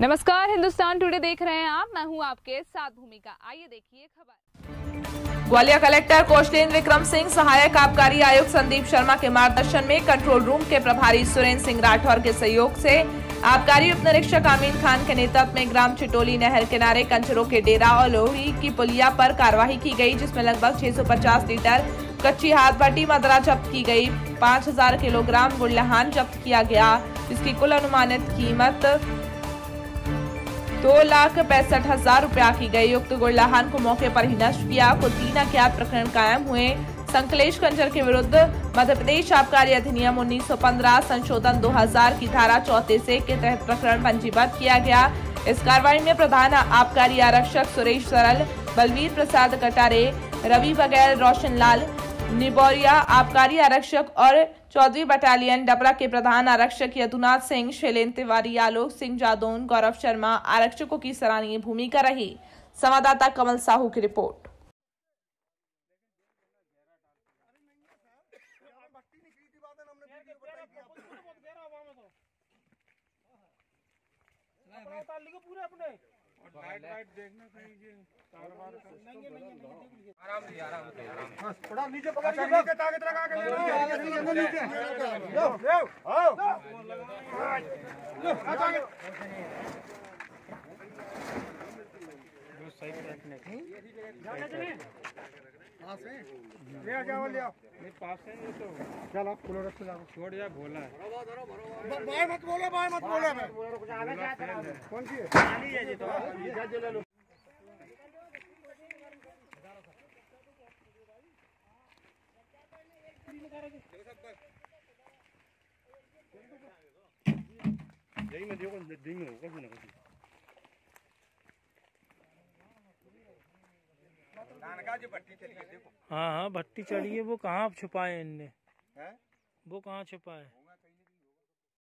नमस्कार, हिंदुस्तान टुडे देख रहे हैं आप। मैं हूँ आपके साथ भूमिका। आइए देखिए खबर। ग्वालियर कलेक्टर कौशलेंद्र विक्रम सिंह, सहायक आबकारी आयुक्त संदीप शर्मा के मार्गदर्शन में कंट्रोल रूम के प्रभारी सुरेंद्र सिंह राठौर के सहयोग से आबकारी उप निरीक्षक आमीन खान के नेतृत्व में ग्राम चिटोली नहर किनारे कंचरों के डेरा और लोही की पुलिया पर कार्रवाई की गई, जिसमें लगभग 650 लीटर कच्ची हाथ भट्टी मदरा जब्त की गई। 5000 किलोग्राम गुड़लहान जब्त किया गया, जिसकी कुल अनुमानित कीमत दो लाख पैंसठ हज़ार रूपया की गई। युक्त गुड़लाहान को मौके पर ही नष्ट किया। कुल तीन अज्ञात प्रकरण कायम हुए। संकलेश कंजर के विरुद्ध मध्य प्रदेश आबकारी अधिनियम 1915 संशोधन 2000 की धारा चौतीस के तहत प्रकरण पंजीबद्ध किया गया। इस कार्रवाई में प्रधान आबकारी आरक्षक सुरेश सरल, बलवीर प्रसाद कटारे, रवि बगैर रोशन लाल निबोरिया आबकारी आरक्षक और चौधरी बटालियन डबरा के प्रधान आरक्षक यदुनाथ सिंह शैलेन्द्र तिवारी आलोक सिंह जादौन गौरव शर्मा आरक्षकों की सराहनीय भूमिका रही संवाददाता कमल साहू की रिपोर्ट लाइट लाइट थोड़ा नीचे पकड़ के नीचे ताकत लगा के ले नीचे लो लो। आओ लो ताकत ले आ जाओ ले आओ नहीं पास है ये तो। चल आप कूलर रख जाओ। छोड़ जा भोला। है बाय मत बोलो बाय मत बोलो। मैं कौन सी है? यही मैं देखो दिन में होगा कुछ ना कुछ हाँ हाँ भट्टी चढ़ी है वो कहाँ छुपाए इनने? वो कहाँ छुपाए?